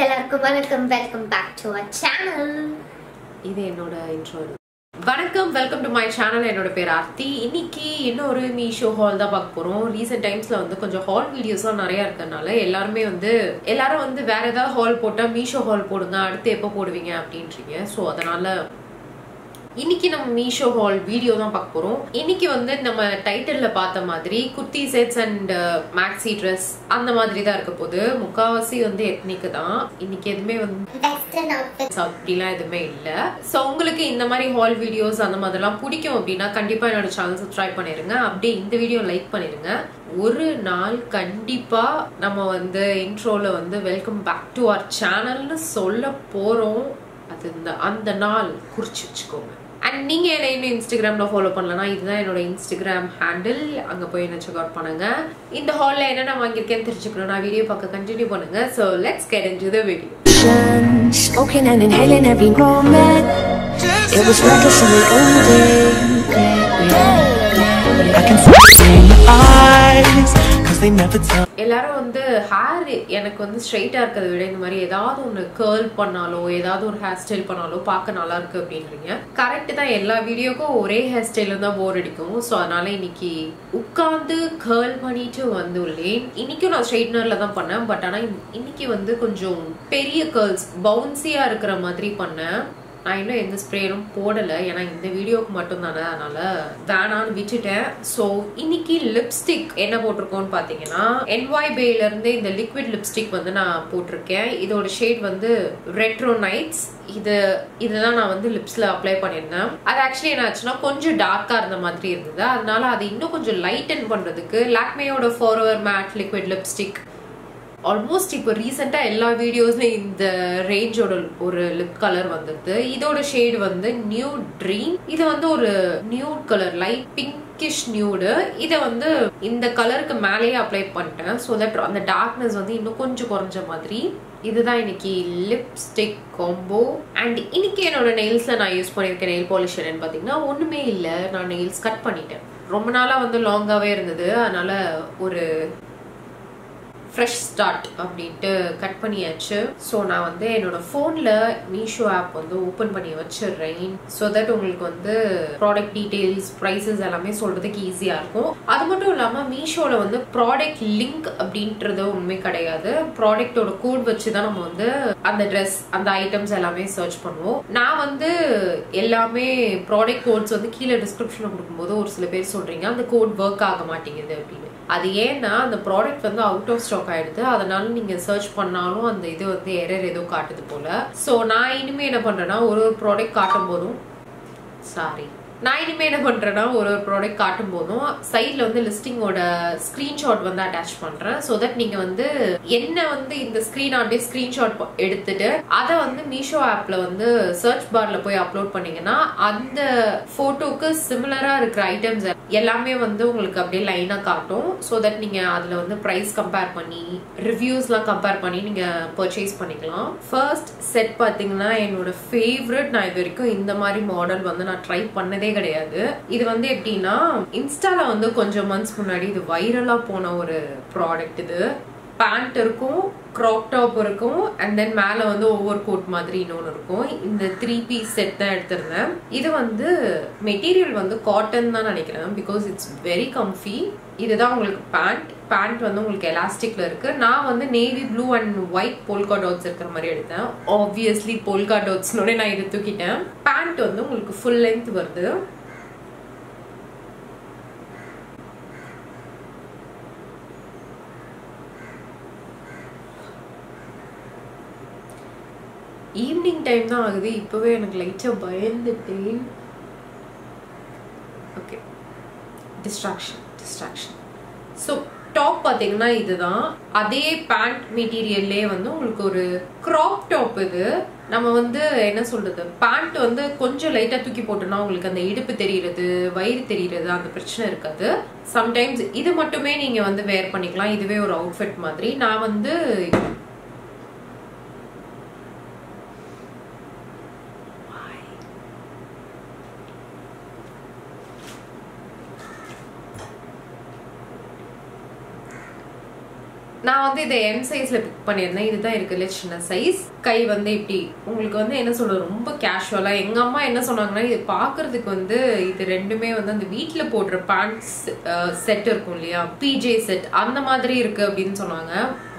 Friends எல்லாருக்கும் வணக்கம் welcome back to our channel இது என்னோட இன்ட்ரோ வணக்கம் வெல்கம் டு மை சேனல் என்னோட பேர் ஆர்த்தி. இன்னைக்கு இன்னொரு மீஷோ ஹால் தான் பார்க்க போறோம். ரீசெண்ட் டைம்ஸ்ல வந்து கொஞ்சம் ஹால் வீடியோஸ்லாம் நிறைய இருக்கறனால எல்லாருமே வந்து எல்லாரும் வந்து வேற ஏதாவது ஹால் போட்டா மீஷோ ஹால் போடுங்க அடுத்து எப்போ போடுவீங்க அப்படின்றீங்க. ஸோ அதனால இன்னைக்கு நம்ம மீஷோ ஹால் வீடியோ தான் பார்க்க போறோம். இன்னைக்கு வந்து நம்ம டைட்டில்ல பார்த்த மாதிரி kurti sets and maxi dress அந்த மாதிரி தான் இருக்க போகுது. முக்காவாசி வந்து எத்னிக்கு தான். இன்னைக்கு எதுவுமே வந்து அப்படிலாம் எதுவுமே இல்ல. சோ உங்களுக்கு இந்த மாதிரி ஹால் வீடியோஸ் அந்த மாதிரிலாம் பிடிக்கும் அப்படின்னா கண்டிப்பா என்னோட சேனல் சப்ஸ்கிரைப் பண்ணிருங்க. அப்படியே இந்த வீடியோ லைக் பண்ணிருங்க. ஒரு நாள் கண்டிப்பா நம்ம வந்து இன்ட்ரோல வந்து வெல்கம் பேக் டு அவர் சேனல்னு சொல்ல போறோம். அது இந்த அந்த நாள் குறிச்சு வச்சுக்கோங்க. அண்ட் நீங்கள் என்ன இன்னும் இன்ஸ்டாகிராமில் ஃபாலோ பண்ணலனா இதுதான் என்னோட இன்ஸ்டாகிராம் ஹேண்டில் அங்கே போய் என்ன செக் அவுட் பண்ணுங்க. இந்த ஹாலில் என்னென்ன வாங்கியிருக்கேன்னு தெரிஞ்சுக்கணும். நான் வீடியோ பார்க்க கண்டினியூ பண்ணுங்க. So let's get into the video Smoking and inhaling every moment. It was reckless and we owned day. I can see it in your eyes, எல்லாரும் வந்து ஹேர் எனக்கு வந்து ஸ்ட்ரைட்டா இருக்கிறத விட இந்த மாதிரி ஏதாவது ஒன்று கேர்ள் பண்ணாலோ ஏதாவது ஒரு ஹேர் ஸ்டைல் பண்ணாலோ பார்க்க நல்லா இருக்கு அப்படின்றீங்க. கரெக்ட் தான் எல்லா வீடியோக்கும் ஒரே ஹேர் ஸ்டைல் தான் போர் அடிக்கும். ஸோ அதனால இன்னைக்கு உட்காந்து கேர்ள் பண்ணிட்டு வந்துள்ளேன். இன்னைக்கும் நான் ஸ்ட்ரைட்னர்ல தான் பண்ணேன். பட் ஆனால் இன்னைக்கு வந்து கொஞ்சம் பெரிய கேர்ள்ஸ் பவுன்சியா இருக்கிற மாதிரி பண்ணேன். நான் இன்னும் எந்த ஸ்ப்ரேயும் போடலை. ஏன்னா இந்த வீடியோவுக்கு மட்டும் தானே அதனால வேணான்னு விட்டுட்டேன். ஸோ இன்னைக்கு லிப்ஸ்டிக் என்ன போட்டிருக்கோம்னு பார்த்தீங்கன்னா என்வாய் பேல இருந்து இந்த லிக்விட் லிப்ஸ்டிக் வந்து நான் போட்டிருக்கேன். இதோட ஷேட் வந்து ரெட்ரோ நைட்ஸ் இது இதெல்லாம் நான் வந்து லிப்ஸ்ல அப்ளை பண்ணியிருந்தேன். அது ஆக்சுவலி என்ன ஆச்சுன்னா கொஞ்சம் டார்க்கா இருந்த மாதிரி இருந்தது. அதனால அது இன்னும் கொஞ்சம் லைட்டன் பண்றதுக்கு லாக்மேயோட forever matte liquid lipstick almost இப்போ ரீசெண்டாக எல்லா வீடியோஸ்லையும் இந்த ரேஞ்சோட ஒரு லிப் கலர் வந்தது. இதோட ஷேடு வந்து நியூ ட்ரீம் இது வந்து ஒரு new colour light pinkish nude இதை வந்து இந்த கலருக்கு மேலேயே அப்ளை பண்ணிட்டேன். ஸோ தட் அந்த டார்க்னஸ் வந்து இன்னும் கொஞ்சம் குறைஞ்ச மாதிரி. இதுதான் இன்னைக்கு லிப்ஸ்டிக் காம்போ அண்ட் இன்னைக்கு என்னோட நெயில்ஸ்ல நான் யூஸ் பண்ணியிருக்கேன் நெயில் பாலிஷ் என்னன்னு பார்த்தீங்கன்னா ஒன்றுமே இல்லை. நான் நெயில்ஸ் கட் பண்ணிட்டேன். ரொம்ப நாளாக வந்து லாங்காகவே இருந்தது. அதனால ஒரு ஃப்ரெஷ் ஸ்டார்ட் அப்படின்ட்டு கட் பண்ணியாச்சு. ஸோ நான் வந்து என்னோட ஃபோனில் மீஷோ ஆப் வந்து ஓப்பன் பண்ணி வச்சிடுறேன். ஸோ தட் உங்களுக்கு வந்து ப்ராடக்ட் டீட்டெயில்ஸ் ப்ரைஸஸ் எல்லாமே சொல்கிறதுக்கு ஈஸியாக இருக்கும். அது மட்டும் இல்லாமல் மீஷோவில் வந்து ப்ராடக்ட் லிங்க் அப்படின்றது உண்மை கிடையாது. ப்ராடக்டோட கோட் வச்சு தான் நம்ம வந்து அந்த ட்ரெஸ் அந்த ஐட்டம்ஸ் எல்லாமே சர்ச் பண்ணுவோம். நான் வந்து எல்லாமே ப்ராடக்ட் கோட்ஸ் வந்து கீழே டிஸ்கிரிப்ஷனில் கொடுக்கும்போது ஒரு சில பேர் சொல்கிறீங்க அந்த கோட் ஒர்க் ஆக மாட்டேங்குது அப்படின்னு. அது ஏன்னா அந்த ப்ராடக்ட் வந்து அவுட் ஆஃப் ஸ்டாக் ஆயிடுது. அதனால நீங்க சர்ச் பண்ணாலும் அந்த இது வந்து எரர் ஏதோ காட்டுது போல. ஸோ நான் இனிமே என்ன பண்றேன்னா ஒரு ஒரு ப்ராடக்ட் காட்டும் போதும் சாரி நான் இனிமேல் என்ன பண்ணுறேன்னா ஒரு ஒரு ப்ராடக்ட் காட்டும் போதும் சைடில் வந்து லிஸ்டிங்கோட ஸ்க்ரீன்ஷாட் வந்து அட்டாச் பண்ணுறேன் ஸோ தட் நீங்கள் வந்து என்ன வந்து இந்த ஸ்க்ரீன் அப்படியே ஸ்க்ரீன்ஷாட் எடுத்துட்டு அதை வந்து மீஷோ ஆப்பில் வந்து சர்ச் பாரில் போய் அப்லோட் பண்ணீங்கன்னா அந்த ஃபோட்டோவுக்கு சிமிலராக இருக்கிற ஐட்டம்ஸ் எல்லாமே வந்து உங்களுக்கு அப்படியே லைனாக காட்டும். ஸோ தட் நீங்கள் அதில் வந்து ப்ரைஸ் கம்பேர் பண்ணி ரிவ்யூஸ்லாம் கம்பேர் பண்ணி நீங்கள் பர்ச்சேஸ் பண்ணிக்கலாம். ஃபர்ஸ்ட் செட் பார்த்தீங்கன்னா என்னோட ஃபேவரட் நான் இது வரைக்கும் இந்த மாதிரி மாடல் வந்து நான் ட்ரை பண்ணதே கிடையாது. இது வந்து எப்படின்னா இன்ஸ்டால வந்து கொஞ்சம் மந்த்ஸ் முன்னாடி இது வைரலா போன ஒரு ப்ராடக்ட் இது. பேண்ட் இருக்கும் க்ராப் டாப் இருக்கும் அண்ட் தென் மேலே வந்து ஓவர் கோட் மாதிரி இன்னொன்று இருக்கும். இந்த த்ரீ பீஸ் செட் தான் எடுத்திருந்தேன். இது வந்து மெட்டீரியல் வந்து காட்டன் தான் நினைக்கிறேன் பிகாஸ் இட்ஸ் வெரி கம்ஃபி இதுதான் உங்களுக்கு பேண்ட் பேண்ட் வந்து உங்களுக்கு எலாஸ்டிக்ல இருக்கு. நான் வந்து navy blue and white polka dots இருக்கிற மாதிரி எடுத்தேன். ஆப்வியஸ்லி போல்கா டாட்ஸ்னோட நான் இதை தூக்கிட்டேன். பேண்ட் வந்து உங்களுக்கு ஃபுல் லென்த் வருது. ஈவினிங் டைம் தான் ஆகுது. இப்போவே எனக்கு லைட்டாக பயந்துட்டேன் okay distraction distraction so top பார்த்தீங்கன்னா இதுதான். அதே பேண்ட் மெட்டீரியல்லே வந்து உங்களுக்கு ஒரு க்ராப் டாப் இது. நம்ம வந்து என்ன சொல்றது? பேண்ட் வந்து கொஞ்சம் லைட்டா தூக்கி போட்டோம்னா உங்களுக்கு அந்த இடுப்பு தெரியறது வயிறு தெரியறது அந்த பிரச்சனை இருக்காது. சம்டைம்ஸ் இது மட்டுமே நீங்க வந்து வேர் பண்ணிக்கலாம். இதுவே ஒரு அவுட்ஃபிட் மாதிரி. நான் வந்து நான் வந்து இதை எம் சைஸ்ல பிக் பண்ணியிருந்தேன். இதுதான் இருக்குல்ல சின்ன சைஸ் கை வந்து இப்படி உங்களுக்கு வந்து என்ன சொல்றது ரொம்ப கேஷுவலா எங்க அம்மா என்ன சொன்னாங்கன்னா இது பாக்குறதுக்கு வந்து இது ரெண்டுமே வந்து அந்த வீட்டில் போடுற பேண்ட்ஸ் செட் இருக்கும் இல்லையா? பிஜே செட் அந்த மாதிரி இருக்கு அப்படின்னு சொன்னாங்க.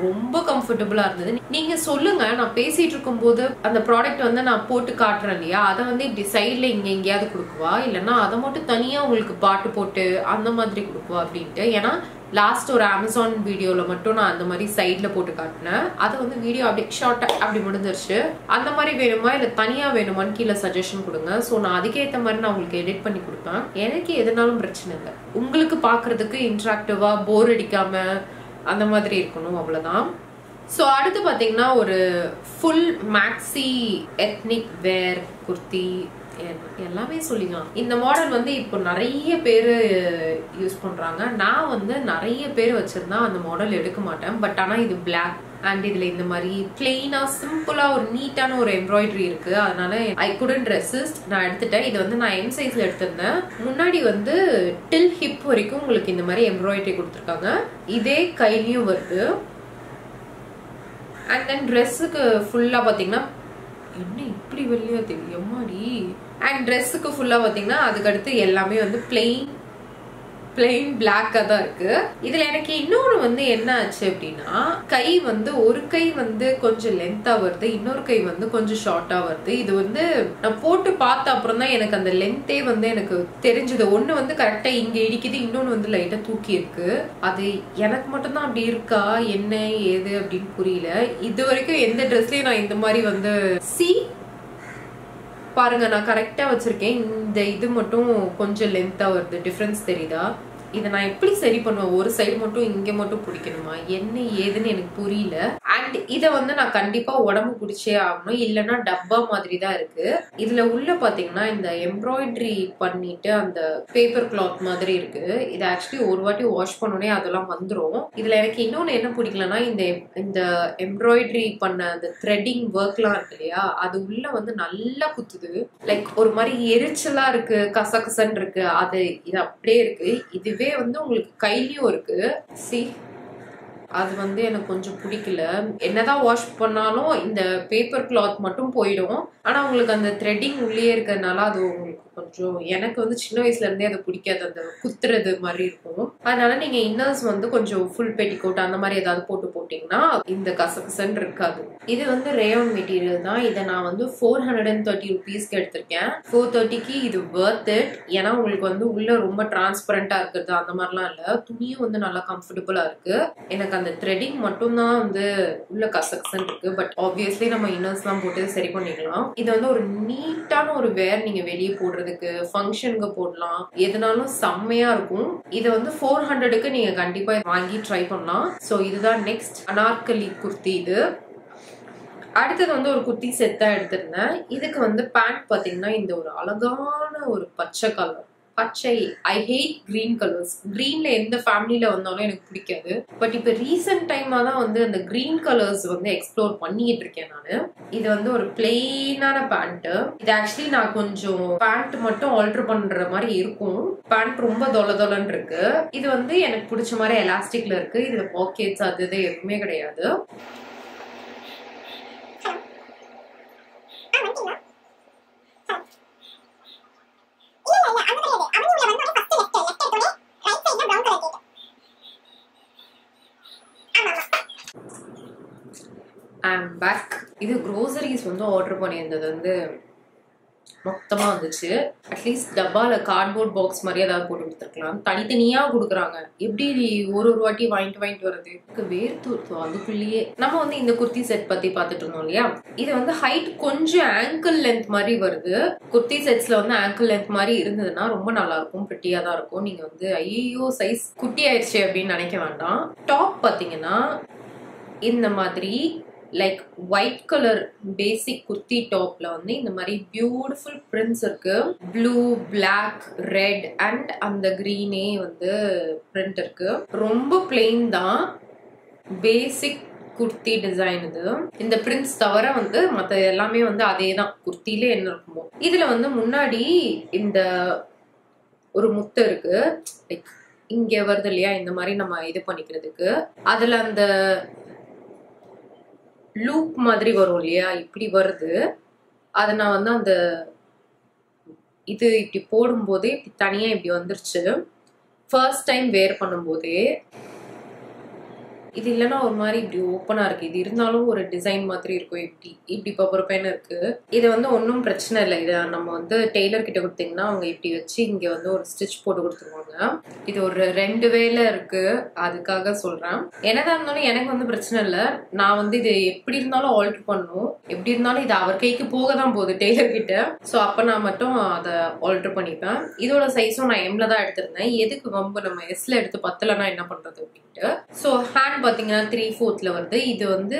ரொம்ப கம்ஃபர்டபுளா இருந்தது. நீங்க சொல்லுங்க நான் பேசிட்டு இருக்கும்போது அந்த ப்ராடக்ட் வந்து நான் போட்டு காட்டுறேன் இல்லையா? அதை வந்து இப்படி சைட்ல இங்க எங்கேயாவது கொடுக்குவா? இல்லைன்னா அதை மட்டும் தனியா உங்களுக்கு பாட்டு போட்டு அந்த மாதிரி கொடுக்குவா அப்படின்ட்டு. ஏன்னா லாஸ்ட் ஒரு அமேசான் வீடியோல மட்டும் நான் அந்த மாதிரி சைட்ல போட்டு காட்டினேன். அது வந்து வீடியோ அப்படி ஷார்ட்டா அப்படி முடிஞ்சிருச்சு. அந்த மாதிரி வேணுமா இல்ல தனியா வேணுமான்னு கீழே சஜஷன் கொடுங்க. ஸோ நான் அதுக்கேற்ற மாதிரி நான் உங்களுக்கு எடிட் பண்ணி கொடுப்பேன். எனக்கு எதுனாலும் பிரச்சனை இல்லை. உங்களுக்கு பார்க்குறதுக்கு இன்ட்ராக்டிவா போர் அடிக்காம அந்த மாதிரி இருக்கணும் அவ்வளவுதான். ஸோ அடுத்து பார்த்தீங்கன்னா ஒரு full maxi ethnic wear kurti எல்லாமே சொல்லிக்கலாம். இந்த மாடல் வந்து இப்போ நிறைய பேர் யூஸ் பண்ணுறாங்க நான் வந்து நிறைய பேர் வச்சிருந்தா அந்த மாடல் எடுக்க மாட்டேன். பட் ஆனால் இது பிளாக் அண்ட் இதுல இந்த மாதிரி பிளெயினா சிம்பிளா ஒரு நீட்டான ஒரு எம்ப்ராய்டரி இருக்கு. அதனால ஐ குடன் ரெசிஸ்ட் நான் எடுத்துட்டேன். இது வந்து நான் எம் சைஸ்ல எடுத்திருந்தேன். முன்னாடி வந்து டில் ஹிப் வரைக்கும் உங்களுக்கு இந்த மாதிரி எம்ப்ராய்டரி கொடுத்துருக்காங்க. இதே கையிலயும் வருது. அண்ட் தென் ட்ரெஸ்ஸுக்கு ஃபுல்லாக பார்த்தீங்கன்னா என்ன இப்படி வெளியே தெரியும் எம்மாடி அண்ட் ட்ரெஸ்ஸுக்கு ஃபுல்லாக பார்த்தீங்கன்னா அதுக்கடுத்து எல்லாமே வந்து பிளெயின் பிளெயின் பிளாக்காக தான் இருக்கு. இதில் எனக்கு இன்னொரு வந்து என்ன ஆச்சு அப்படின்னா கை வந்து ஒரு கை வந்து கொஞ்சம் லென்த்தாக வருது இன்னொரு கை வந்து கொஞ்சம் ஷார்ட்டாக வருது. இது வந்து நான் போட்டு பார்த்த அப்புறம் தான் எனக்கு அந்த லென்த்தே வந்து எனக்கு தெரிஞ்சது. ஒன்று வந்து கரெக்டாக இங்கே இடிக்குது இன்னொன்று வந்து லைட்டாக தூக்கி இருக்கு. அது எனக்கு மட்டும்தான் அப்படி இருக்கா? என்ன? ஏது? அப்படின்னு புரியல. இது வரைக்கும் எந்த ட்ரெஸ்லயும் நான் இந்த மாதிரி வந்து சி பாருங்க நான் கரெக்டாக வச்சுருக்கேன். இந்த இது மட்டும் கொஞ்சம் லென்த்தாக வருது. டிஃப்ரென்ஸ் தெரியுதா? இதை நான் எப்படி சரி பண்ணுவேன்? ஒரு சைடு மட்டும் இங்க மட்டும் பிடிக்கணுமா? என்ன ஏதுன்னு எனக்கு புரியல. அண்ட் இதை வந்து நான் கண்டிப்பா உடம்பு பிடிச்சே ஆகணும். இல்லைன்னா டப்பா மாதிரி தான் இருக்கு. இதுல உள்ள பாத்தீங்கன்னா இந்த எம்ப்ராய்டரி பண்ணிட்டு அந்த பேப்பர் கிளாத் மாதிரி இருக்கு. இது ஆக்சுவலி ஒரு வாட்டி வாஷ் பண்ணோடனே அதெல்லாம் வந்துடும் இதுல எனக்கு இன்னொன்னு என்ன பிடிக்கலன்னா இந்த இந்த எம்ப்ராய்டரி பண்ண அந்த த்ரெட்டிங் ஒர்க்லாம் இருக்கு இல்லையா? அது உள்ள வந்து நல்லா குத்துது. லைக் ஒரு மாதிரி எரிச்சலா இருக்கு. கசகசன்னு இருக்கு. அது இது அப்படியே இருக்கு. இதுவே வந்து உங்களுக்கு கையிலையும் இருக்கு. சி அது வந்து எனக்கு கொஞ்சம் பிடிக்கல. என்னதான் வாஷ் பண்ணாலும் இந்த பேப்பர் கிளாத் மட்டும் போயிடும். ஆனா உங்களுக்கு அந்த த்ரெட்டிங் உள்ளே இருக்கிறதுனால அது உங்களுக்கு கொஞ்சம் எனக்கு வந்து சின்ன வயசுல இருந்தே அது பிடிக்காது. அந்த குத்துறது மாதிரி இருக்கும். அதனால நீங்க இன்னர்ஸ் வந்து கொஞ்சம் ஃபுல் பெட்டிகோட் அந்த மாதிரி ஏதாவது போட்டு போட்டீங்கன்னா இந்த கசகசன் இருக்காது. இது வந்து ரேயோன் மெட்டீரியல் தான். இதை நான் வந்து ஃபோர் ஹண்ட்ரட் அண்ட் தேர்ட்டி ருபீஸ்க்கு எடுத்திருக்கேன். ஃபோர் தேர்ட்டிக்கு இது ஒர்த் இட் ஏன்னா உங்களுக்கு வந்து உள்ள ரொம்ப டிரான்ஸ்பரண்டா இருக்கிறது அந்த மாதிரிலாம் இல்ல. துணியும் வந்து நல்லா கம்ஃபர்டபுளா இருக்கு. எனக்கு அந்த த்ரெடிங் மட்டும்தான் வந்து உள்ள கசகசன் இருக்கு. பட் ஆப்வியஸ்லி நம்ம இன்னர்ஸ்லாம் போட்டு சரி பண்ணிக்கலாம். இது வந்து ஒரு நீட்டான ஒரு வேர் நீங்க வெளியே போடுறதுக்கு ஃபங்க்ஷனுக்கு போடலாம். எதுனாலும் செம்மையா இருக்கும். இது வந்து ஃபோர் ஹண்ட்ரடுக்கு நீங்க கண்டிப்பா வாங்கி ட்ரை பண்ணலாம். ஸோ இதுதான் நெக்ஸ்ட் அனார்கலி குர்த்தி இது. அடுத்தது வந்து ஒரு குர்த்தி செத்தாக எடுத்திருந்தேன். இதுக்கு வந்து பேண்ட் பாத்தீங்கன்னா இந்த ஒரு அழகான ஒரு பச்சை கலர் பச்சை. ஐ ஹேட் கிரீன் கலர்ஸ் கிரீன்ல எந்த ஃபேமிலியில வந்தாலும் எனக்கு பிடிக்காது. பட் இப்போ ரீசெண்ட் டைமா தான் வந்து அந்த கிரீன் கலர்ஸ் வந்து எக்ஸ்ப்ளோர் பண்ணிட்டு இருக்கேன் நான். இது வந்து ஒரு பிளெயினான பேண்ட் இது ஆக்சுவலி நான் கொஞ்சம் பேண்ட் மட்டும் ஆல்டர் பண்ற மாதிரி இருக்கும். பேண்ட் ரொம்ப தொல தொலன்னு இருக்கு. இது வந்து எனக்கு பிடிச்ச மாதிரி எலாஸ்டிக்ல இருக்கு. இதுல பாக்கெட்ஸ் அது இது எதுவுமே கிடையாது. ஐம் பேக் இது க்ரோசரிஸ் வந்து ஆர்டர் பண்ணியிருந்தது வந்து மொத்தமாக வந்துச்சு. அட்லீஸ்ட் டப்பாவில் கார்ட்போர்ட் பாக்ஸ் மாதிரி ஏதாவது போட்டு கொடுத்துருக்கலாம். தனித்தனியாக கொடுக்குறாங்க. எப்படி ஒரு ஒரு வாட்டி வாங்கிட்டு வாங்கிட்டு வருது வேர்த்து அதுக்குள்ளேயே. நம்ம வந்து இந்த குர்த்தி செட் பற்றி பார்த்துட்டு இருந்தோம் இல்லையா? இது வந்து ஹைட் கொஞ்சம் ஆங்கிள் லென்த் மாதிரி வருது. குர்த்தி செட்ஸில் வந்து ஆங்கிள் லென்த் மாதிரி இருந்ததுன்னா ரொம்ப நல்லா இருக்கும் தான் இருக்கும். நீங்கள் வந்து ஐயோ சைஸ் குட்டி ஆயிடுச்சு அப்படின்னு நினைக்க வேண்டாம். டாப் பார்த்தீங்கன்னா இந்த மாதிரி like white colour basic kurti டாப்ல வந்து இந்த மாதிரி பியூட்டிஃபுல் பிரிண்ட்ஸ் இருக்கு. ப்ளூ பிளாக் ரெட் அண்ட் அந்த கிரீனே வந்து பிரிண்ட் இருக்கு. ரொம்ப பிளெயின் தான். பேசிக் குர்த்தி டிசைன் இது. இந்த பிரிண்ட்ஸ் தவிர வந்து மற்ற எல்லாமே வந்து அதே தான். குர்த்தியில என்ன இருக்குமோ. இதுல வந்து முன்னாடி இந்த ஒரு முத்து இருக்கு. லைக் இங்க வருது இல்லையா? இந்த மாதிரி நம்ம இது பண்ணிக்கிறதுக்கு. அதுல அந்த லூப் மாதிரி வரும் இல்லையா? இப்படி வருது. அதை நான் வந்து அந்த இது இப்படி போடும்போதே இப்படி தனியா இப்படி வந்துருச்சு. ஃபர்ஸ்ட் டைம் வேர் பண்ணும்போதே இது இல்லைன்னா ஒரு மாதிரி இப்படி ஓப்பனாக இருக்குது இது இருந்தாலும் ஒரு டிசைன் மாதிரி இருக்கும். இப்படி இப்படி பப்பரப்பேன்னு இருக்குது இது வந்து ஒன்றும் பிரச்சனை இல்லை. இதை நம்ம வந்து டெய்லர் கிட்ட கொடுத்தீங்கன்னா அவங்க இப்படி வச்சு இங்கே வந்து ஒரு ஸ்டிச் போட்டு கொடுத்துருவாங்க. இது ஒரு ரெண்டு வேலை இருக்குது அதுக்காக சொல்கிறேன் என்னதான் இருந்தாலும் எனக்கு வந்து பிரச்சனை இல்லை. நான் வந்து இது எப்படி இருந்தாலும் ஆல்டர் பண்ணும். எப்படி இருந்தாலும் இது அவர் கைக்கு போக தான் போகுது டெய்லர் கிட்ட. ஸோ அப்போ நான் மட்டும் அதை ஆல்டர் பண்ணிப்பேன். இதோட சைஸும் நான் எம்ல தான் எடுத்திருந்தேன். எதுக்கு வம்பு? நம்ம எஸ்ல எடுத்து பத்தலைன்னா என்ன பண்ணுறது அப்படின்ட்டு. ஸோ ஹேண்ட் பார்த்தீங்கன்னா த்ரீ ஃபோர்த்தில் வருது இது வந்து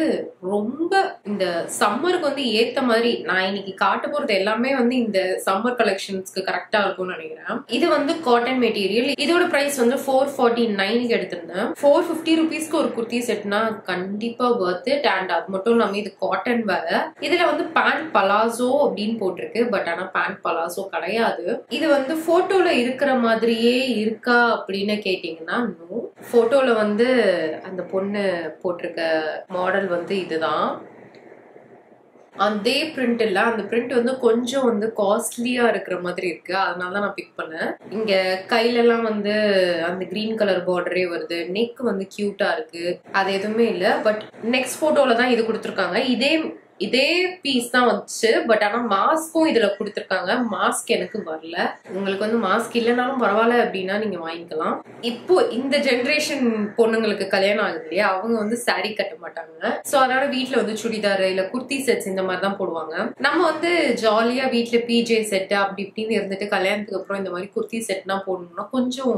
ரொம்ப இந்த சம்மருக்கு வந்து ஏற்ற மாதிரி நான் இன்னைக்கு காட்ட போகிறது எல்லாமே வந்து இந்த சம்மர் கலெக்ஷன்ஸ்க்கு கரெக்டாக இருக்கும்னு நினைக்கிறேன். இது வந்து காட்டன் மெட்டீரியல் இதோட ப்ரைஸ் வந்து ஃபோர் ஃபார்ட்டி நைனுக்கு எடுத்திருந்தேன். ஃபோர் ஃபிஃப்டி ருபீஸ்க்கு ஒரு குர்த்தி செட்னா கண்டிப்பாக ஒர்த் இட் அண்ட் அது மட்டும் இல்லாமல் இது காட்டன் வேலை இதில் வந்து பேண்ட் பலாசோ அப்படின்னு போட்டிருக்கு. பட் ஆனால் பேண்ட் பலாசோ கிடையாது. இது வந்து ஃபோட்டோவில் இருக்கிற மாதிரியே இருக்கா அப்படின்னு கேட்டிங்கன்னா நோ ஃபோட்டோவில் வந்து அந்த பொண்ணு போட்டிருக்க மாடல் வந்து இதுதான். அதே பிரிண்ட் இல்லை அந்த பிரிண்ட் வந்து கொஞ்சம் வந்து காஸ்ட்லியா இருக்கிற மாதிரி இருக்கு. அதனால தான் நான் பிக் பண்ணேன். இங்க கையிலலாம் வந்து அந்த கிரீன் கலர் பார்டரே வருது. நெக் வந்து கியூட்டா இருக்கு. அது எதுவுமே இல்லை. பட் நெக்ஸ்ட் போட்டோல தான் இது கொடுத்துருக்காங்க. இதே இதே பீஸ் தான் வந்துச்சு பட் ஆனா மாஸ்க்கும் இதுல கொடுத்துருக்காங்க. மாஸ்க் எனக்கு வரல. உங்களுக்கு வந்து மாஸ்க் இல்லைனாலும் பரவாயில்ல அப்படின்னா நீங்க வாங்கிக்கலாம். இப்போ இந்த ஜென்ரேஷன் பொண்ணுங்களுக்கு கல்யாணம் ஆகுது இல்லையா? அவங்க வந்து சாரி கட்ட மாட்டாங்க. சோ அதனால வீட்டில் வந்து சுடிதார் இல்ல குர்த்தி செட்ஸ் இந்த மாதிரி தான் போடுவாங்க. நம்ம வந்து ஜாலியா வீட்டில் பிஜே செட் அப்படி இப்படின்னு இருந்துட்டு கல்யாணத்துக்கு அப்புறம் இந்த மாதிரி குர்த்தி செட்னா போடணும்னா கொஞ்சம்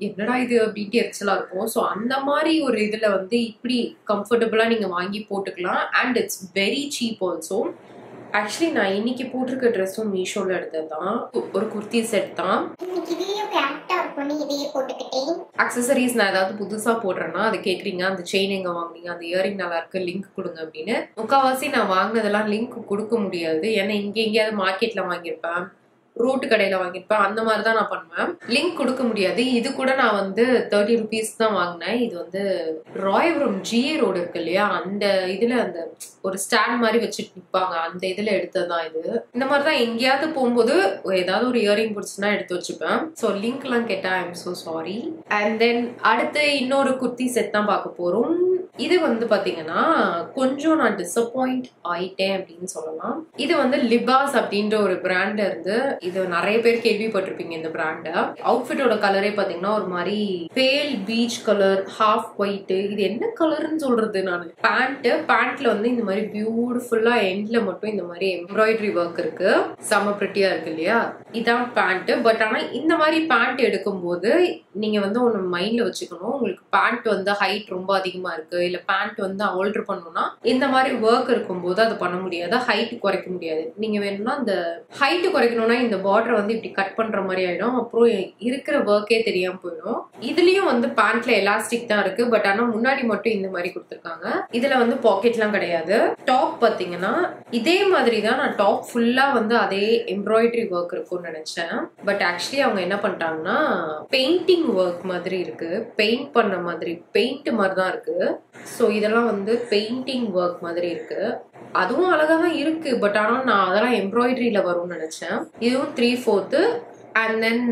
என்னடா இது அப்படின்ட்டு எரிச்சலா இருக்கும்? ஸோ அந்த மாதிரி ஒரு இதுல வந்து இப்படி கம்ஃபர்டபுளா நீங்க வாங்கி போட்டுக்கலாம். And it's very cheap also actually நான் இன்னைக்கு போட்டிருக்க ட்ரெஸ்ஸும் மீஷோல எடுத்தது தான் ஒரு குர்த்தி செட் தான். அக்சசரிஸ் நான் ஏதாவது புதுசா போடுறேன்னா அது கேக்குறீங்க. அந்த செயின் எங்க வாங்குனீங்க? அந்த இயரிங் நல்லா இருக்கு லிங்க் கொடுங்க அப்படின்னு. முக்காவாசி நான் வாங்கினதெல்லாம் லிங்க் கொடுக்க முடியாது. ஏன்னா இங்க எங்கேயாவது மார்க்கெட்ல வாங்கியிருப்பேன். ரோட்டு கடையில வாங்கியிருப்பேன். அந்த மாதிரி தான் நான் பண்ணுவேன். லிங்க் கொடுக்க முடியாது. இது கூட நான் வந்து தேர்ட்டி ருபீஸ் தான் வாங்கினேன். இது வந்து ராயபுரம் ஜிஏ ரோடு இருக்கு இல்லையா? அந்த இதுல அந்த ஒரு ஸ்டாண்ட் மாதிரி வச்சுட்டு நிற்பாங்க அந்த இதுல எடுத்ததுதான் இது. இந்த மாதிரி தான் எங்கேயாவது போகும்போது ஏதாவது ஒரு இயரிங் பிடிச்சுன்னா எடுத்து வச்சுப்பேன். ஸோ லிங்க் எல்லாம் கேட்டா I am so sorry and then அடுத்து இன்னொரு குர்த்தி செட் தான் பார்க்க போறோம். இது வந்து பாத்தீங்கன்னா கொஞ்சம் நான் டிசப்பாயிண்ட் ஆயிட்டேன் அப்படின்னு சொல்லலாம். இது வந்து லிபாஸ் அப்படின்ற ஒரு பிராண்ட் இருந்து இது நிறைய பேர் கேள்விப்பட்டிருப்பீங்க இந்த பிராண்ட அவுட்ஃபிட்டோட கலரே பாத்தீங்கன்னா ஒரு மாதிரி pale peach colour half white இது என்ன கலர்னு சொல்றது நான்? பேண்ட் பேண்ட்ல வந்து இந்த மாதிரி பியூட்டிஃபுல்லா எண்ட்ல மட்டும் இந்த மாதிரி எம்ப்ராய்டரி ஒர்க் இருக்கு. செம பிரிட்டியா இருக்கு இல்லையா? இதான் பேண்ட் பட் ஆனா இந்த மாதிரி பேண்ட் எடுக்கும்போது நீங்க வந்து ஒன்னு மைண்ட்ல வச்சுக்கணும். உங்களுக்கு பேண்ட் வந்து ஹைட் ரொம்ப அதிகமா இருக்கு. இல்ல பேண்ட் வந்து ஆல்டர் பண்ணணும்னா இந்த மாதிரி ஒர்க் இருக்கும்போது அதை பண்ண முடியாது ஹைட் குறைக்க முடியாது. நீங்க வேணும்னா அந்த ஹைட் குறைக்கணும்னா இந்த பார்டர் வந்து இப்படி கட் பண்ற மாதிரி ஆயிடும். அப்புறம் இருக்கிற ஒர்க்கே தெரியாம போயிடும். இதுலயும் வந்து பேண்ட்ல எலாஸ்டிக் தான் இருக்கு. பட் ஆனா முன்னாடி மட்டும் இந்த மாதிரி கொடுத்துருக்காங்க. இதுல வந்து பாக்கெட்லாம் கிடையாது. டாப் பாத்தீங்கன்னா இதே மாதிரி தான் நான் டாப் ஃபுல்லா வந்து அதே எம்ப்ராய்டரி ஒர்க் இருக்கும்னு நினைச்சேன். பட் ஆக்சுவலி அவங்க என்ன பண்ணிட்டாங்கன்னா பெயிண்டிங் ஒர்க் மாதிரி இருக்கு. பெயிண்ட் பண்ண மாதிரி பெயிண்ட் மாதிரி தான் இருக்கு. ஸோ இதெல்லாம் வந்து பெயிண்டிங் ஒர்க் மாதிரி இருக்கு. அதுவும் அழகா தான் இருக்கு. பட் ஆனால் நான் அதெல்லாம் எம்ப்ராய்டரியில் வரும்னு நினைச்சேன். இதுவும் three fourth and then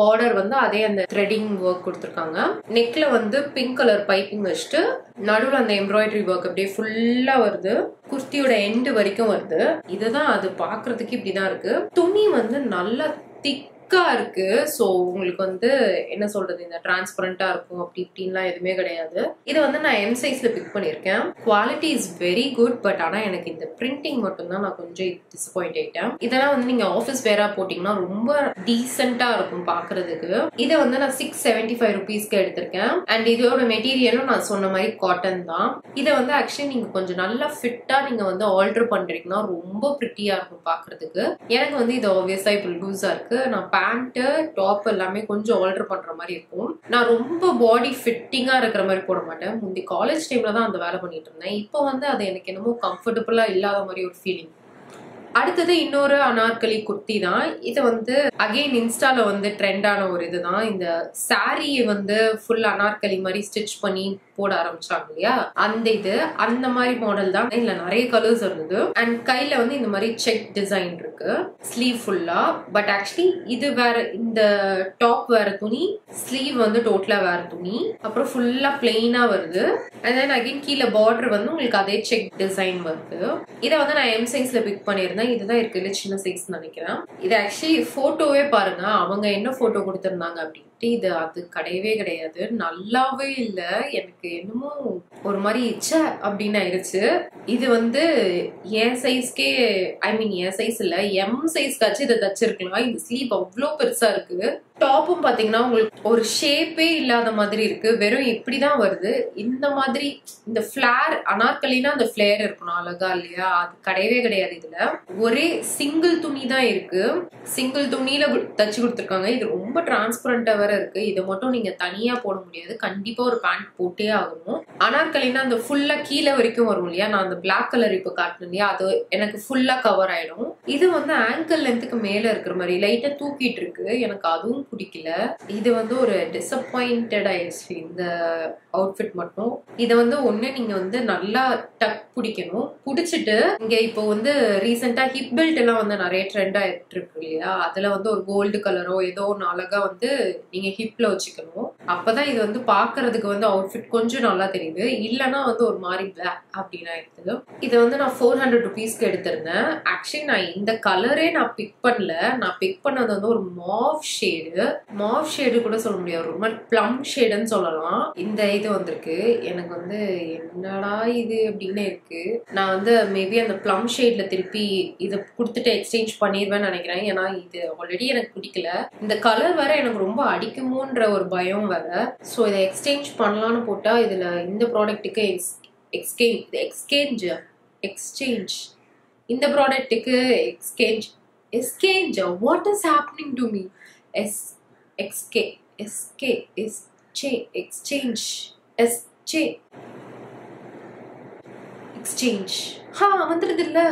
border வந்து அதே அந்த த்ரெடிங் ஒர்க் கொடுத்துருக்காங்க. நெக்ல வந்து பிங்க் கலர் பைப்பிங் வச்சுட்டு நடுவில் அந்த எம்ப்ராய்டரி ஒர்க் அப்படியே ஃபுல்லா வருது. குர்த்தியோட எண்டு வரைக்கும் வருது. இதுதான் அது பாக்குறதுக்கு இப்படிதான் இருக்கு. துணி வந்து நல்லா திக் திக்கா இருக்கு. ஸோ உங்களுக்கு வந்து என்ன சொல்றது இந்த டிரான்ஸ்பரண்டா இருக்கும் அப்படி இப்படின்லாம் எதுவுமே கிடையாது. இது வந்து நான் எம் சைஸ்ல பிக் பண்ணியிருக்கேன். Quality is very good but ஆனால் எனக்கு இந்த பிரிண்டிங் மட்டும்தான் நான் கொஞ்சம் டிசப்பாயிண்ட் ஆயிட்டேன். இதெல்லாம் வந்து நீங்க ஆஃபீஸ் வேரா போட்டீங்கன்னா ரொம்ப டீசெண்டா இருக்கும் பாக்குறதுக்கு. இதை வந்து நான் சிக்ஸ் செவன்டி ஃபைவ் ருபீஸ்க்கு எடுத்திருக்கேன். அண்ட் இதோட மெட்டீரியலும் நான் சொன்ன மாதிரி காட்டன் தான். இதை வந்து ஆக்சுவலி நீங்க கொஞ்சம் நல்லா ஃபிட்டா நீங்க வந்து ஆல்டர் பண்றீங்கன்னா ரொம்ப பிரிட்டியா இருக்கும் பாக்குறதுக்கு. எனக்கு வந்து இது ஆப்வியஸா இப்போ லூஸா இருக்கு. நான் பேண்ட்டு டாப் எல்லாமே கொஞ்சம் ஆல்டர் பண்ணுற மாதிரி இருக்கும். நான் ரொம்ப பாடி ஃபிட்டிங்காக இருக்கிற மாதிரி போட மாட்டேன். முந்தி காலேஜ் டைமில் தான் அந்த வேலை பண்ணிட்டு இருந்தேன். இப்போ வந்து அது எனக்கு என்னமோ கம்ஃபர்டபுளாக இல்லாத மாதிரி ஒரு ஃபீலிங் அடுத்தது இன்னொரு அனார்கலி குர்த்தி தான். இது வந்து அகைன் இன்ஸ்டால வந்து ட்ரெண்டான ஒரு இதுதான். இந்த சாரியை வந்து ஃபுல் அனார்கலி மாதிரி ஸ்டிச் பண்ணி போட ஆரம்பிச்சாங்க இல்லையா? அந்த இது அந்த மாதிரி மாடல் தான். இதுல நிறைய கலர்ஸ் இருந்தது. அண்ட் கையில வந்து இந்த மாதிரி செக் டிசைன் இருக்கு. ஸ்லீவ் ஃபுல்லா பட் ஆக்சுவலி இது வேற இந்த டாப் வேற துணி ஸ்லீவ் வந்து டோட்டலா வேற துணி. அப்புறம் ஃபுல்லா பிளெயினா வருது. அண்ட் தென் அகைன் கீழே பார்டர் வந்து உங்களுக்கு அதே செக் டிசைன் வருது. இதை வந்து நான் எம் சைஸ்ல பிக் பண்ணியிருந்தேன். இதுதான் இருக்குல்ல சின்ன சைஸ் நினைக்கிறேன். இது ஆக்சுவலி ஃபோட்டோவே பாருங்க. அவங்க என்ன ஃபோட்டோ கொடுத்துருந்தாங்க அப்படின்ட்டு இது அது கிடையவே கிடையாது. நல்லாவே இல்லை. எனக்கு என்னமோ ஒரு மாதிரி இச்ச அப்படின்னு ஆயிடுச்சு இது வந்து என் சைஸ்க்கே ஐ மீன் என் சைஸ் இல்லை எம் சைஸ்க்காச்சும் இதை தச்சிருக்கலாம். இந்த ஸ்லீவ் அவ்வளோ பெருசா இருக்கு. டாப்பும் பார்த்தீங்கன்னா உங்களுக்கு ஒரு ஷேப்பே இல்லாத மாதிரி இருக்கு. வெறும் இப்படி தான் வருது. இந்த மாதிரி இந்த ஃபிளேர் அனார்கலினா அந்த ஃபிளேர் இருக்கணும் அழகா இல்லையா? அது கிடையவே கிடையாது இதுல. ஒரே சிங்கிள் துணி தான் இருக்கு. சிங்கிள் துணியில தச்சு கொடுத்துருக்காங்க. இது ரொம்ப டிரான்ஸ்பரண்டா வேற இருக்கு. இதை மட்டும் நீங்க தனியா போட முடியாது. கண்டிப்பா ஒரு பேண்ட் போட்டே ஆகணும். அனார்கலினா அந்த ஃபுல்லா கீழே வரைக்கும் வரும் இல்லையா? நான் அந்த பிளாக் கலர் இப்போ காட்டினேன் இல்லையா? அது எனக்கு ஃபுல்லா கவர் ஆயிடும். இது வந்து ஆங்கிள் லென்த்துக்கு மேல இருக்கிற மாதிரி லைட்டா தூக்கிட்டு இருக்கு. எனக்கு அதுவும் பிடிக்கல. இது வந்து ஒரு டிசப்பாயிண்டட் ஆயிடுச்சு. இந்த அவுட்ஃபிட் மட்டும். இதை வந்து ஒண்ணு நீங்க வந்து நல்லா டக் பிடிக்கணும். பிடிச்சிட்டு இங்க இப்போ வந்து ரீசெண்ட் ஹிப் பெல்ட் எல்லாம் வந்து நிறைய ட்ரெண்ட் இருக்கு இல்லையா? அதில் வந்து ஒரு கோல்டு கலரோ ஏதோ ஒன்று அழகாக வந்து நீங்கள் ஹிப்பில் வச்சுக்கணும். அப்போ தான் இது வந்து பார்க்கறதுக்கு வந்து அவுட்ஃபிட் கொஞ்சம் நல்லா தெரியுது. இல்லைன்னா வந்து ஒரு மாதிரி பிளாக் அப்படின்னு ஆயிடுது. இது வந்து நான் ஃபோர் ஹண்ட்ரட் ருபீஸ்க்கு எடுத்திருந்தேன். ஆக்சுவலி நான் இந்த கலரே நான் பிக் பண்ணல. நான் பிக் பண்ணது வந்து ஒரு மாவ் ஷேடு மாவ் ஷேடு கூட சொல்ல முடியாது. ரொம்ப ப்ளம் ஷேடுன்னு சொல்லலாம். இந்த இது வந்திருக்கு. எனக்கு வந்து என்னடா இது அப்படின்னு இருக்கு. நான் வந்து மேபி அந்த ப்ளம் ஷேட்ல திருப்பி இதை கொடுத்துட்டு எக்ஸ்சேஞ்ச் பண்ணிடுவேன்னு நினைக்கிறேன். ஏன்னா இது ஆல்ரெடி எனக்கு பிடிக்கல. இந்த கலர் வேற எனக்கு ரொம்ப அடிக்குமோன்ற ஒரு பயம் வேற. ஸோ இதை எக்ஸ்சேஞ்ச் பண்ணலான்னு போட்டால் இதில் இந்த ப்ராடக்ட்டுக்கு எக்ஸ்சேஞ்ச் எக்ஸ்சேஞ்ச் எக்ஸ்சேஞ்ச் இந்த ப்ராடக்ட்டுக்கு exchange exchange what is happening to me S எக்ஸ்கே எஸ்கே எஸ்சே எக்ஸ்சேஞ்ச் எஸ்சே எக்ஸ்சேஞ்ச் ஹா வந்துடுது இல்லை?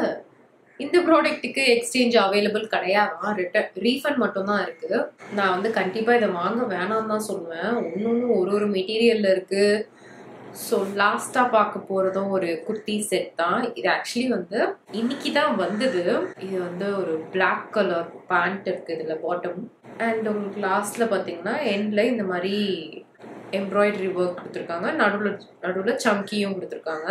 இந்த ப்ராடக்ட்டுக்கு எக்ஸ்சேஞ்ச் அவைலபிள் கிடையாதான் ரிட்டர்ன் ரீஃபண்ட் மட்டும்தான் இருக்குது நான் வந்து கண்டிப்பாக இதை வாங்க வேணாம்னு தான் சொல்லுவேன். ஒன்று ஒன்று ஒரு ஒரு மெட்டீரியலில் இருக்குது ஸோ லாஸ்ட்டாக பார்க்க போகிறதும் ஒரு குர்த்தி செட் தான். இது ஆக்சுவலி வந்து இன்னைக்கு தான் வந்தது. இது வந்து ஒரு பிளாக் கலர் பேண்ட் இருக்குது இதில் பாட்டம் அண்ட் உங்களுக்கு லாஸ்ட்டில் பார்த்தீங்கன்னா எண்டில் இந்த மாதிரி எம்ப்ராய்டரி ஒர்க் கொடுத்துருக்காங்க. நடுவில் நடுவில் சம்கியும் கொடுத்துருக்காங்க.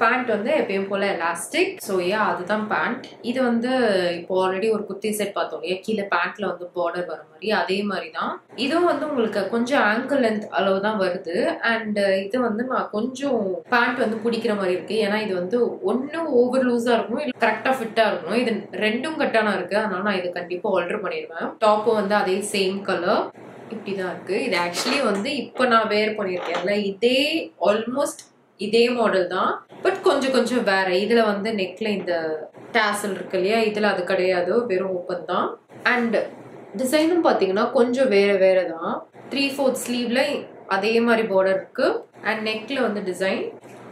பேண்ட் வந்து எப்பயும் போல் எலாஸ்டிக் ஸோ ஏன் அதுதான் பேண்ட் இது வந்து இப்போ ஆல்ரெடி ஒரு குத்தி செட் பார்த்தோம் இல்லையா? கீழே பேண்ட்ல வந்து பார்டர் வர மாதிரி. அதே மாதிரி தான் இதுவும் வந்து உங்களுக்கு கொஞ்சம் ஆங்கிள் லென்த் அளவு தான் வருது. அண்ட் இது வந்து நான் கொஞ்சம் பேண்ட் வந்து பிடிக்கிற மாதிரி இருக்கு. ஏன்னா இது வந்து ஒன்றும் ஓவர் லூஸா இருக்கணும் இல்லை கரெக்டாக ஃபிட்டாக இருக்கணும். இது ரெண்டும் கட்டானா இருக்கு. அதனால நான் இதை கண்டிப்பாக ஆர்டர் பண்ணிடுவேன். டாப்பும் வந்து அதே சேம் கலர் இப்படி தான் இருக்குது இது ஆக்சுவலி வந்து இப்போ நான் வேர் பண்ணியிருக்கேன்ல இதே ஆல்மோஸ்ட் இதே மாடல் தான். பட் கொஞ்சம் கொஞ்சம் வேற. இதில் வந்து நெக்கில் இந்த டேசல் இருக்கு இல்லையா? இதில் அது கிடையாது. வெறும் ஓப்பன் தான். அண்ட் டிசைனும் பார்த்தீங்கன்னா கொஞ்சம் வேற வேற தான். த்ரீ ஃபோர்த் ஸ்லீவ்ல அதே மாதிரி பார்டர் இருக்கு. அண்ட் நெக்கில் வந்து டிசைன்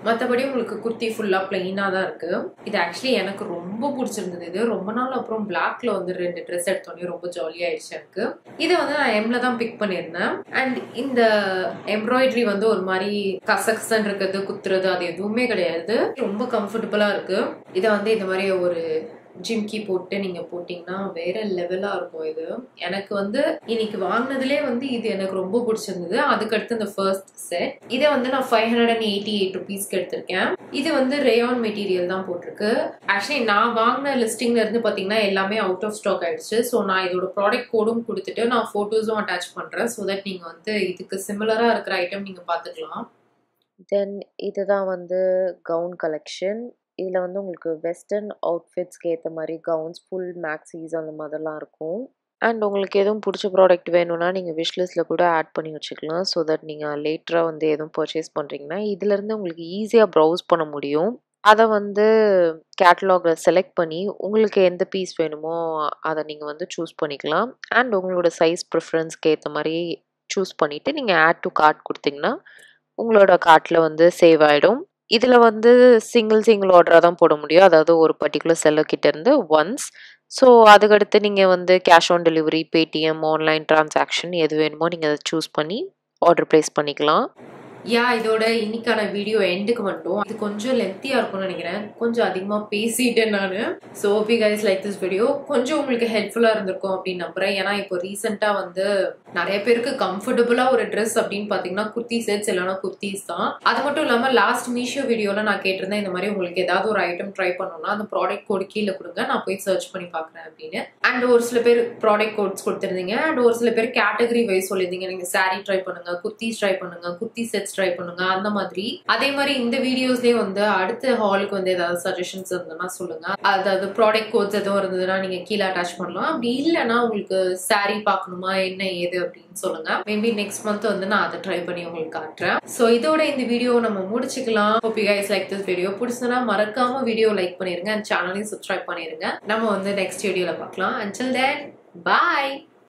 மற்றபடி உங்களுக்கு குர்த்தி ஃபுல்லாக பிளெயினாக தான் இருக்குது இது ஆக்சுவலி எனக்கு ரொம்ப பிடிச்சிருந்தது. இது ரொம்ப நாள் அப்புறம் பிளாக்ல வந்து ரெண்டு ட்ரெஸ் எடுத்தோடனே ரொம்ப ஜாலியாயிடுச்சு எனக்கு. இதை வந்து நான் எம்ல தான் பிக் பண்ணியிருந்தேன். அண்ட் இந்த எம்ப்ராய்டரி வந்து ஒரு மாதிரி கசக்சன் இருக்கிறது குத்துறது அது எதுவுமே கிடையாது. ரொம்ப கம்ஃபர்டபுளாக இருக்குது இதை வந்து இந்த மாதிரி ஒரு ஜிம்கி போட்டு நீங்க போட்டீங்கன்னா வேற லெவலா இருக்கும் இது. எனக்கு வந்து இன்னைக்கு வாங்கினதுலே வந்து இது எனக்கு ரொம்ப பிடிச்சிருந்தது. அதுக்கடுத்து இந்த ஃபர்ஸ்ட் செட் இதை வந்து நான் five hundred and eighty eight ருபீஸ்க்கு எடுத்திருக்கேன். இது வந்து ரேயான் மெட்டீரியல் தான் போட்டிருக்கு. ஆக்சுவலி நான் வாங்கின லிஸ்டிங்ல இருந்து பாத்தீங்கன்னா எல்லாமே அவுட் ஆஃப் ஸ்டாக் ஆயிடுச்சு. ஸோ நான் இதோட ப்ராடக்ட் கோடும் கொடுத்துட்டு நான் ஃபோட்டோஸும் அட்டாச் பண்றேன். ஸோ தட் நீங்க வந்து இதுக்கு சிமிலரா இருக்கிற ஐட்டம் நீங்க பாத்துக்கலாம் தென் இதுதான் வந்து கவுன் கலெக்ஷன் இதில் வந்து உங்களுக்கு வெஸ்டர்ன் அவுட்ஃபிட்ஸ்க்கு ஏற்ற மாதிரி கவுன்ஸ் ஃபுல் மேக்ஸீஸ் அந்த மாதிரிலாம் இருக்கும். அண்ட் உங்களுக்கு எதுவும் பிடிச்ச ப்ராடக்ட் வேணும்னா நீங்கள் விஷ்லிஸ்ட்டில் கூட ஆட் பண்ணி வச்சுக்கலாம் ஸோ தட் நீங்கள் லேட்டராக வந்து எதுவும் பர்ச்சேஸ் பண்ணுறீங்கன்னா இதுலேருந்து உங்களுக்கு ஈஸியாக ப்ரௌஸ் பண்ண முடியும். அதை வந்து கேட்டலாகில் செலக்ட் பண்ணி உங்களுக்கு எந்த பீஸ் வேணுமோ அதை நீங்கள் வந்து சூஸ் பண்ணிக்கலாம். அண்ட் உங்களோட சைஸ் ப்ரிஃபரன்ஸ்க்கு ஏற்ற மாதிரி சூஸ் பண்ணிவிட்டு நீங்கள் ஆட் டு கார்ட் கொடுத்தீங்கன்னா உங்களோட கார்ட்டில் வந்து சேவ் ஆகிடும் இதில் வந்து சிங்கிள் சிங்கிள் ஆர்டராக தான் போட முடியும். அதாவது ஒரு பர்டிகுலர் செல்லர் இருந்து ஒன்ஸ் ஸோ அதுக்கடுத்து நீங்கள் வந்து cash on delivery Paytm online transaction எது வேணுமோ நீங்கள் அதை சூஸ் பண்ணி ஆர்டர் ப்ளேஸ் பண்ணிக்கலாம். யா இதோட இன்னைக்கான வீடியோ எண்டுக்கு மட்டும் இது கொஞ்சம் லென்த்தியாக இருக்கும்னு நினைக்கிறேன். கொஞ்சம் அதிகமாக பேசிட்டேன் நான். So we guys like this video கொஞ்சம் உங்களுக்கு ஹெல்ப்ஃபுல்லாக இருந்திருக்கும் அப்படின்னு நம்புறேன். ஏன்னா இப்போ ரீசெண்டாக வந்து நிறைய பேருக்கு கம்ஃபர்டபுளாக ஒரு ட்ரெஸ் அப்படின்னு பார்த்தீங்கன்னா குர்த்தி செட்ஸ் இல்லைனா குர்த்திஸ் தான். அது மட்டும் இல்லாமல் லாஸ்ட் மீஷோ வீடியோவில் நான் கேட்டிருந்தேன் இந்த மாதிரி உங்களுக்கு ஏதாவது ஒரு ஐட்டம் ட்ரை பண்ணணும்னா அந்த ப்ராடக்ட் கோடு கீழே கொடுங்க. நான் போய் சர்ச் பண்ணி பார்க்குறேன் அப்படின்னு. அண்ட் ஒரு சில பேர் ப்ராடக்ட் கோட்ஸ் கொடுத்துருந்தீங்க. அண்ட் ஒரு சில பேர் கேட்டகரி வைஸ் சொல்லியிருந்தீங்க. நீங்கள் சாரீ ட்ரை பண்ணுங்க குர்த்திஸ் ட்ரை பண்ணுங்க குர்த்தி செட்ஸ் ட்ரை பண்ணுங்க. அந்த மாதிரி. அதே மாதிரி இந்த வீடியோஸ்லயே வந்து அடுத்த ஹாலுக்கு வந்து ஏதாவது சஜஷன்ஸ் இருந்ததுன்னா சொல்லுங்க. அதாவது ப்ராடக்ட் கோட்ஸ் எதுவும் இருந்ததுன்னா நீங்க கீழே அட்டாச் பண்ணலாம். அப்படி இல்லைன்னா உங்களுக்கு saree பார்க்கணுமா? என்ன ஏது அப்படின்னு சொல்லுங்க. மேபி நெக்ஸ்ட் மந்த் வந்து நான் அதை ட்ரை பண்ணி உங்களுக்கு காட்டுறேன். ஸோ இதோட இந்த வீடியோ நம்ம முடிச்சுக்கலாம். Hope you guys like this video பிடிச்சதுன்னா மறக்காம வீடியோ லைக் பண்ணிருங்க. அண்ட் சேனலையும் சப்ஸ்கிரைப் பண்ணிருங்க. நம்ம வந்து நெக்ஸ்ட் வீடியோல பார்க்கலாம். அண்டில் தென் பாய்